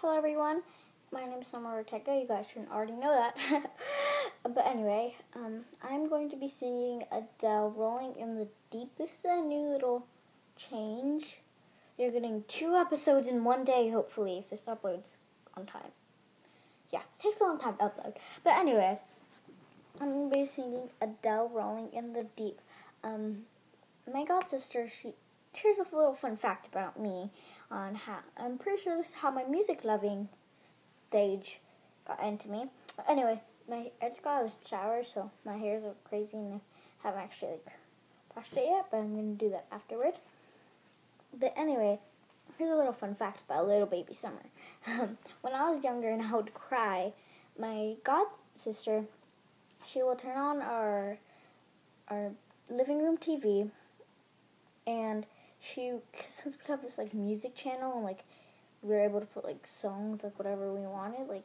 Hello everyone, my name is Summer Ortega. You guys shouldn't already know that. but anyway, um, I'm going to be singing Adele Rolling in the Deep. This is a new little change. You're getting two episodes in one day, hopefully, if this uploads on time. Yeah, it takes a long time to upload. But anyway, I'm going to be singing Adele Rolling in the Deep. Um, my god sister, she here's a little fun fact about me on how I'm pretty sure this is how my music loving stage got into me. Anyway, my I just got out of the shower, so my hair's all crazy and I haven't actually like brushed it yet, but I'm gonna do that afterward. But anyway, here's a little fun fact about little baby Summer. when I was younger and I would cry, my god sister, she will turn on our our living room TV, and she since we have this like music channel and like we are able to put like songs like whatever we wanted. Like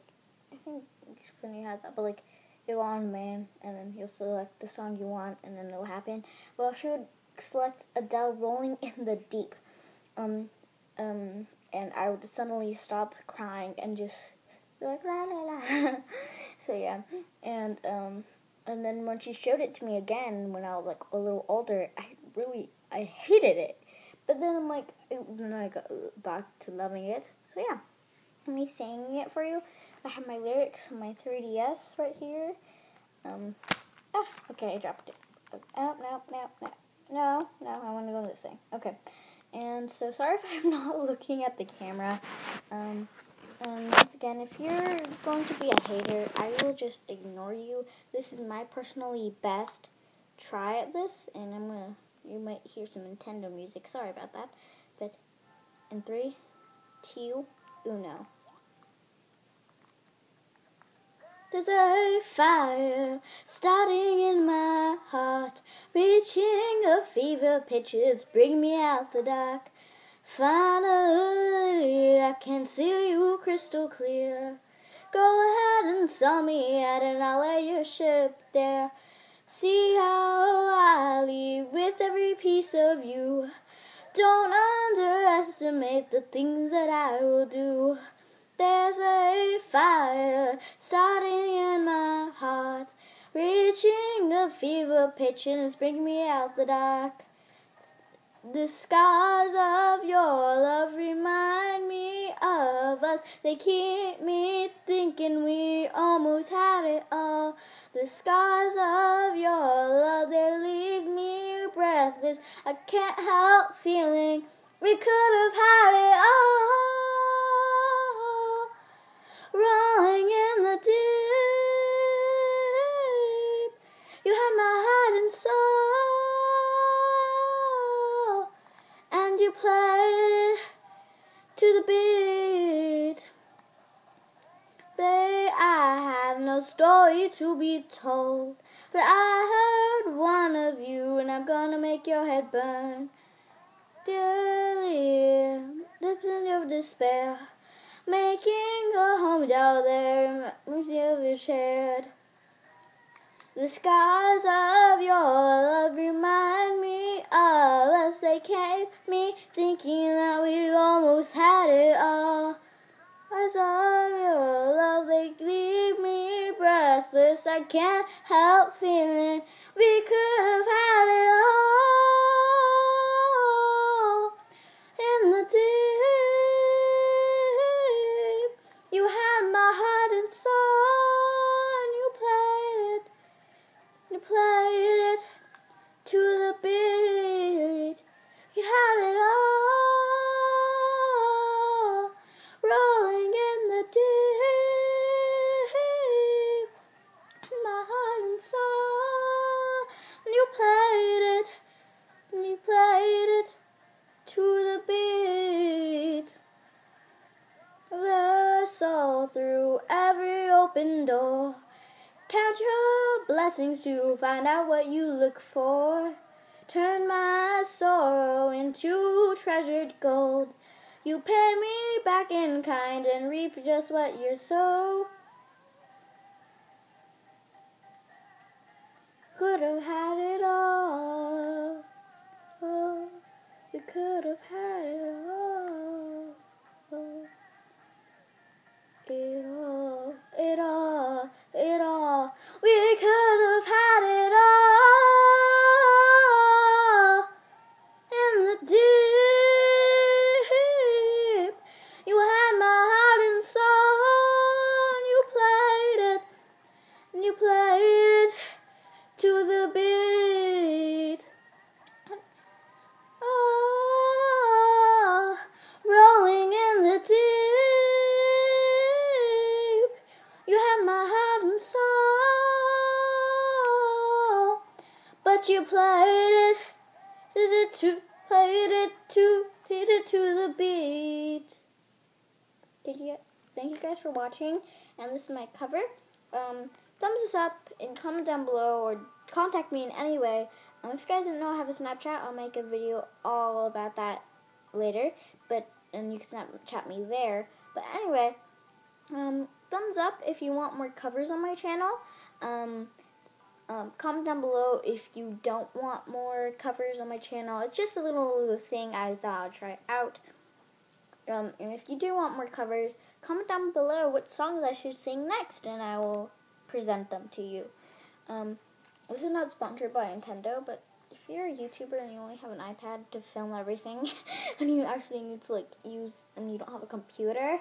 I think Xfinity has that, but like you on man and then you'll select the song you want and then it'll happen. Well, she would select Adele "Rolling in the Deep," um, um, and I would suddenly stop crying and just be like la la la. so yeah, and um, and then when she showed it to me again when I was like a little older, I really I hated it. But then I'm like, then I got back to loving it. So yeah, me singing it for you. I have my lyrics on my 3DS right here. Um, ah, okay, I dropped it. Oh, no, no, no, no, no, I want to go this thing. Okay. And so sorry if I'm not looking at the camera. Um, and once again, if you're going to be a hater, I will just ignore you. This is my personally best try at this, and I'm going to you might hear some Nintendo music. Sorry about that. But in three, two, uno. There's a fire starting in my heart, reaching a fever pitch, it's bringing me out the dark. Finally, I can see you crystal clear. Go ahead and sell me out, and I'll lay your ship there. See underestimate the things that I will do. There's a fire starting in my heart, reaching a fever pitch and it's bringing me out the dark. The scars of your love remind me of us. They keep me thinking we almost had it all. The scars of your love, they leave me breathless. I can't help feeling we could have had it all. Rolling in the deep, you had my heart and soul, and you played it to the beat. They, I have no story to be told, but I heard one of you, and I'm gonna make your head burn. Despair, making a home down there, of your shared. The scars of your love remind me of us. They keep me thinking that we almost had it all. As of your love, they leave me breathless. I can't help feeling through every open door. Count your blessings to find out what you look for. Turn my sorrow into treasured gold. You pay me back in kind and reap just what you sow. Could have had it all. Oh, you could have had it all. Bill. Played it, did it to, played it to, did it to the beat. Thank you, thank you guys for watching, and this is my cover. Um, thumbs this up and comment down below or contact me in any way. Um, if you guys don't know I have a Snapchat, I'll make a video all about that later. But and you can Snapchat me there. But anyway, um, thumbs up if you want more covers on my channel. Um, um, comment down below if you don't want more covers on my channel. It's just a little, little thing I thought I'll try out. Um, and if you do want more covers, comment down below what songs I should sing next, and I will present them to you. Um, this is not sponsored by Nintendo, but if you're a YouTuber and you only have an iPad to film everything, and you actually need to like use, and you don't have a computer,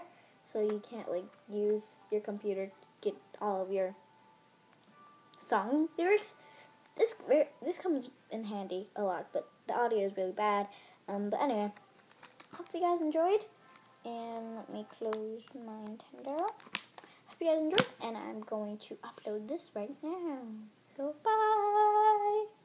so you can't like use your computer to get all of your song lyrics. This this comes in handy a lot, but the audio is really bad. Um, but anyway, hope you guys enjoyed. And let me close my Nintendo. Hope you guys enjoyed, and I'm going to upload this right now. So bye.